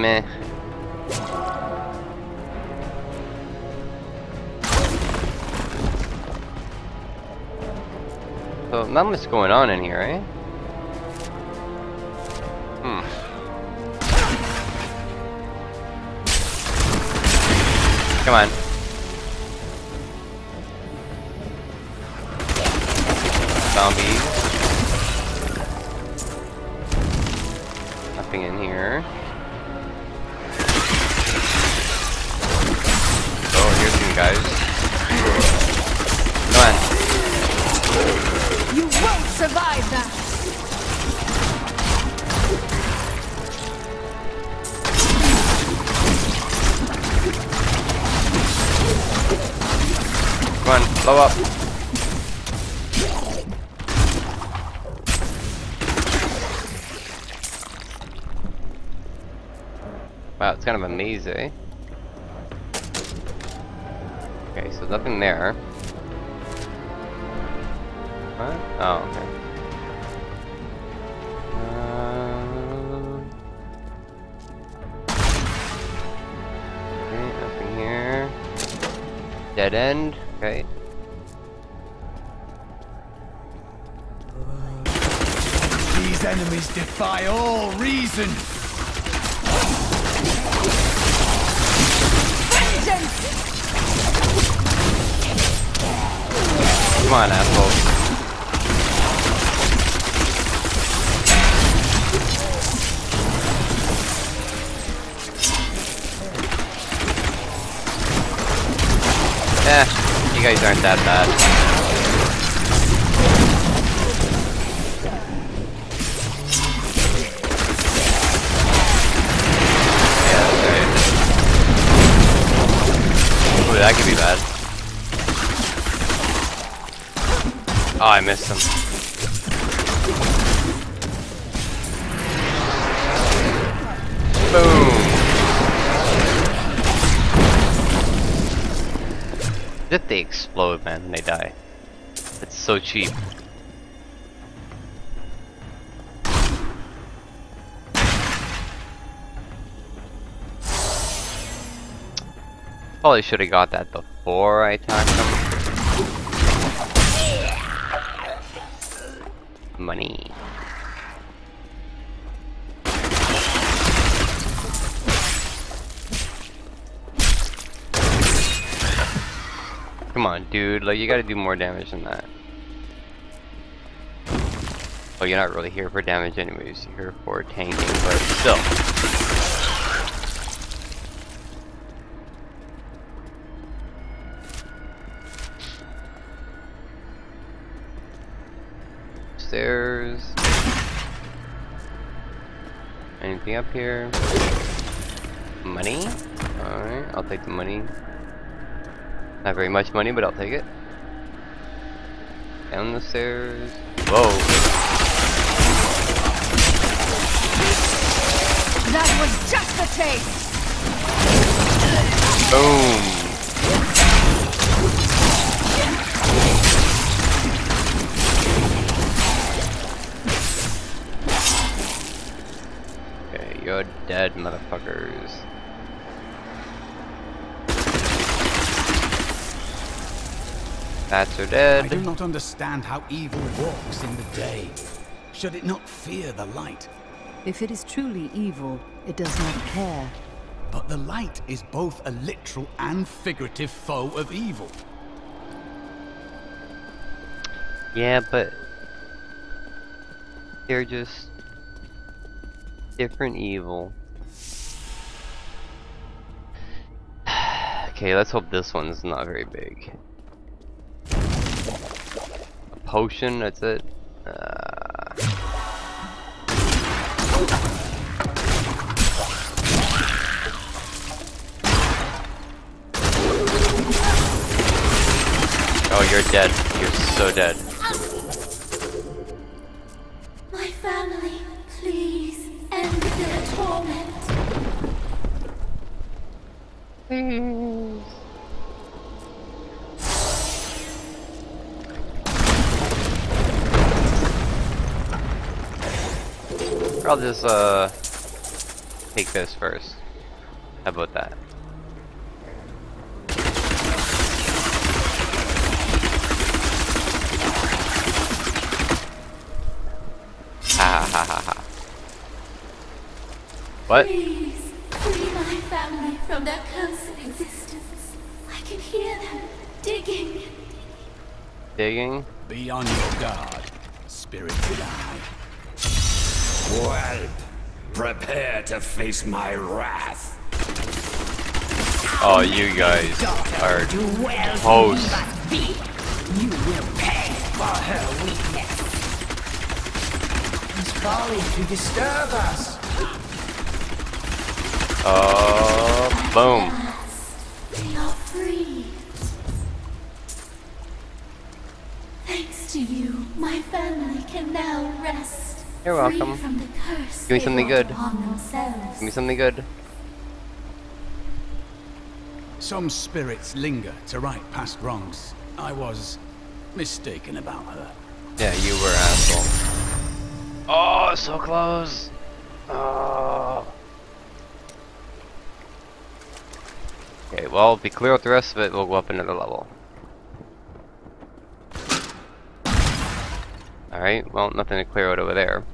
Meh. So, not much going on in here, eh? Hmm. Come on. Come on, blow up. Wow, it's kind of a maze, eh? Okay, so nothing there. What? Oh, okay. Dead end. Okay. These enemies defy all reason. Vengeance! Come on, assholes. Eh, you guys aren't that bad. Yeah, that could be bad. Oh, I missed him. That they explode, man, when they die. It's so cheap. Probably should have got that before I attacked them. Money. Come on, dude. Like, you gotta do more damage than that. Well, you're not really here for damage anyways. You're here for tanking, but still. Stairs. Anything up here? Money? Alright, I'll take the money. Not very much money, but I'll take it. Down the stairs. Whoa. That was just a taste! Boom. Okay, you're dead, motherfuckers. Bats are I do not understand how evil walks in the day. Should it not fear the light? If it is truly evil, it does not care. But the light is both a literal and figurative foe of evil. Yeah, but they're just different evil. okay, let's hope this one's not very big. A potion, that's it. Uh, oh, you're dead. You're so dead. My family, please end their torment. I'll just uh take this first. How about that? Ha ha ha ha. What? Please, free my family from their cursed existence. I can hear them digging. Digging? Be on your guard, spirit eye. Well, prepare to face my wrath. Oh, you guys are toast. You will pay for her weakness. He's falling to disturb us. Oh, boom. They are free. Thanks to you, my family can now rest. You're welcome. From Give me something good. upon. Give me something good. Some spirits linger to right past wrongs. I was mistaken about her. Yeah, you were asshole. Oh, so close. Oh. Okay, well, if we clear out the rest of it, we'll go up another level. Alright, well, nothing to clear out over there.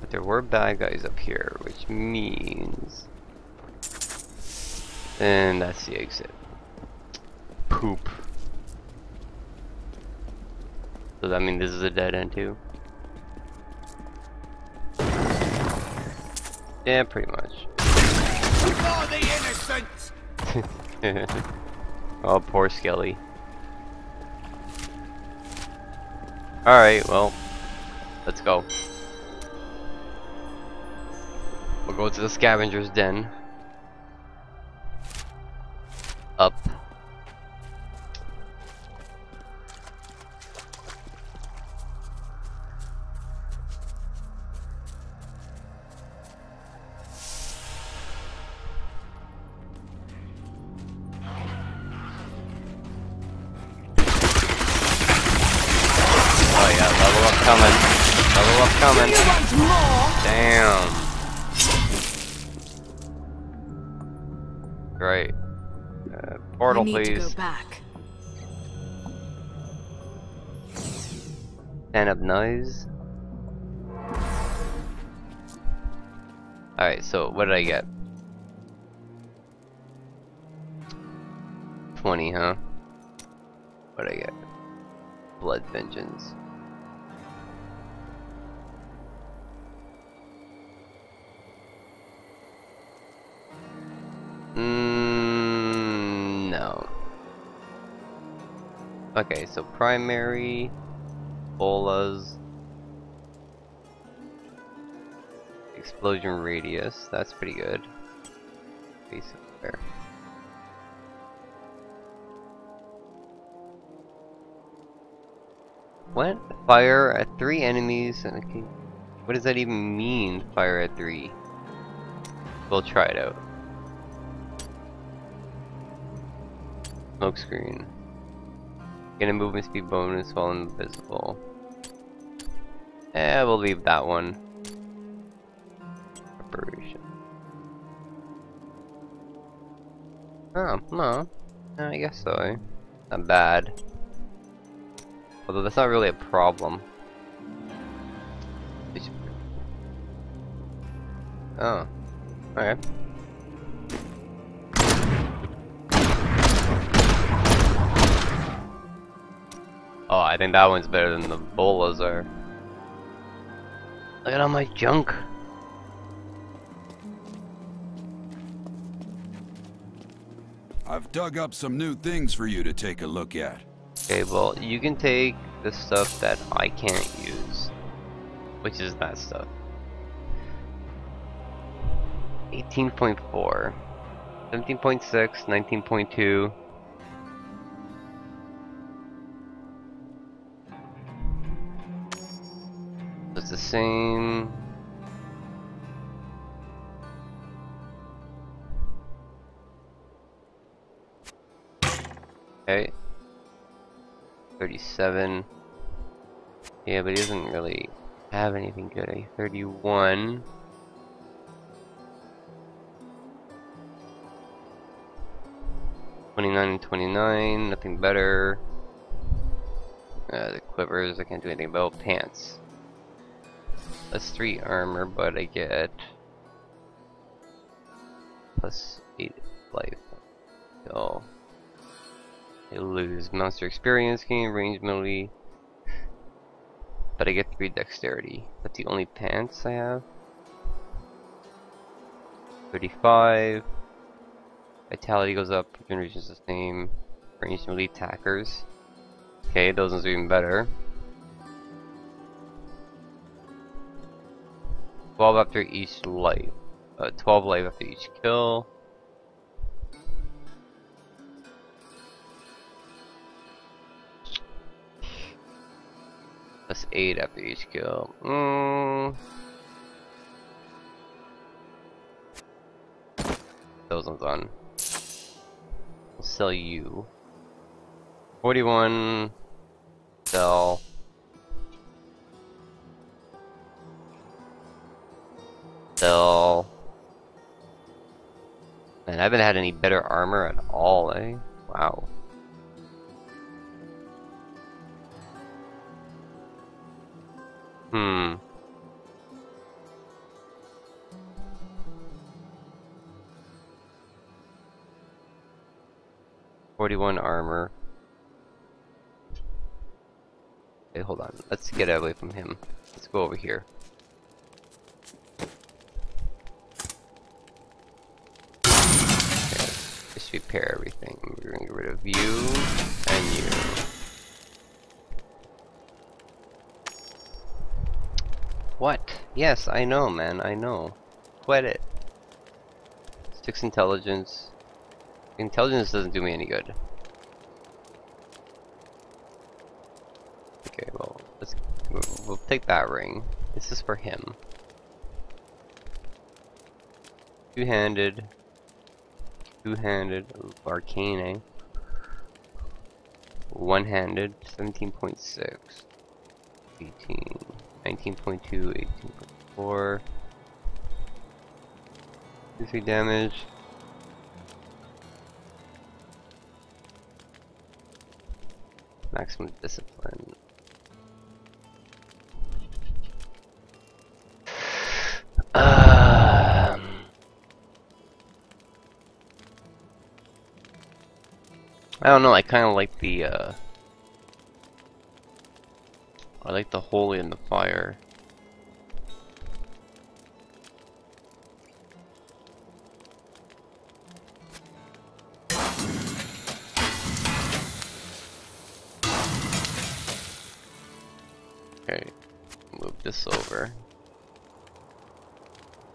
But there were bad guys up here, which means... And that's the exit. Poop. So that mean this is a dead end too? Yeah, pretty much. For the innocent! oh, poor Skelly. Alright, well, let's go. We'll go to the scavenger's den. Up. Oh yeah, level up coming. Level up coming. Damn. Great. Uh, portal, please. to go back. Stand up noise. Alright, so what did I get? 20, huh? What did I get? Blood Vengeance. Okay, so primary, bolas, explosion radius. That's pretty good. Basic there. What? Fire at three enemies okay. What does that even mean? Fire at three. We'll try it out. Smoke screen. Get a movement speed bonus while invisible. Eh, we'll leave that one. Preparation. Oh, no. I guess so, eh? Not bad. Although that's not really a problem. Oh. Okay. Oh, I think that one's better than the bolas are. Look at all my junk. I've dug up some new things for you to take a look at. Okay, well, you can take the stuff that I can't use. Which is that stuff. 18.4. 17.6, 19.2. same... Okay. 37. Yeah, but he doesn't really have anything good. A 31. Twenty-nine and twenty-nine, nothing better. Uh, the quivers, I can't do anything about pants. Plus 3 armor, but I get plus 8 life. So, I lose monster experience, gain range melee, but I get 3 dexterity. That's the only pants I have. 35. Vitality goes up, regeneration is the same. Range melee attackers. Okay, those ones are even better. 12 after each life. Uh, 12 life after each kill. Plus 8 after each kill. Mm. Those ones on. I'll sell you. 41. Sell. Sell. Haven't had any better armor at all, eh? Wow. Hmm. Forty-one armor. Okay, hold on. Let's get away from him. Let's go over here. Repair everything. We're gonna get rid of you and you. What? Yes, I know, man. I know. Quit it. Six intelligence. Intelligence doesn't do me any good. Okay, well, let's we'll take that ring. This is for him. Two-handed. Two-handed. Arcane, eh? One-handed. 17.6. 18. 19.2, 18.4. 3 damage. Maximum discipline. Don't know, I kind of like the, uh, I like the holy and the fire. Okay, move this over.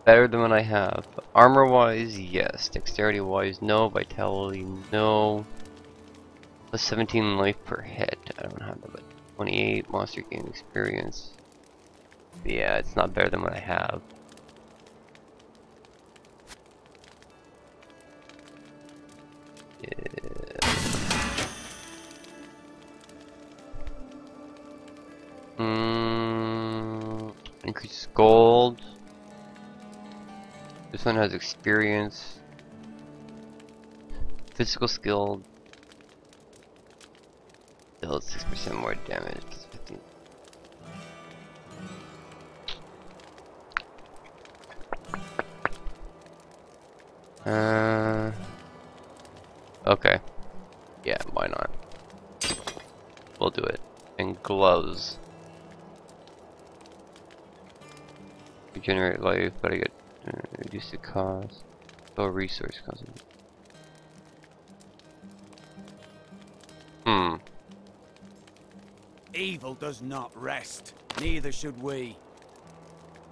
Better than what I have. Armor wise, yes. Dexterity wise, no. Vitality, no. Plus 17 life per hit. I don't have that, but 28 monster gain experience. Yeah, it's not better than what I have. Yeah. Mm, increase gold. This one has experience. Physical skill. Damage. plus 15. Uh. Okay. Yeah, why not? We'll do it. And gloves. Regenerate life, but I get uh, reduce the cost. Oh, resource cost. Evil does not rest. Neither should we.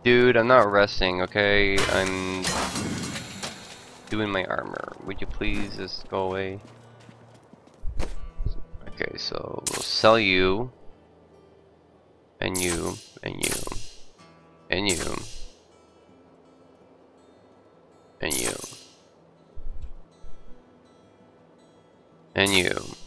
Dude, I'm not resting, okay? I'm doing my armor. Would you please just go away? Okay, so we'll sell you. And you. And you. And you. And you. And you.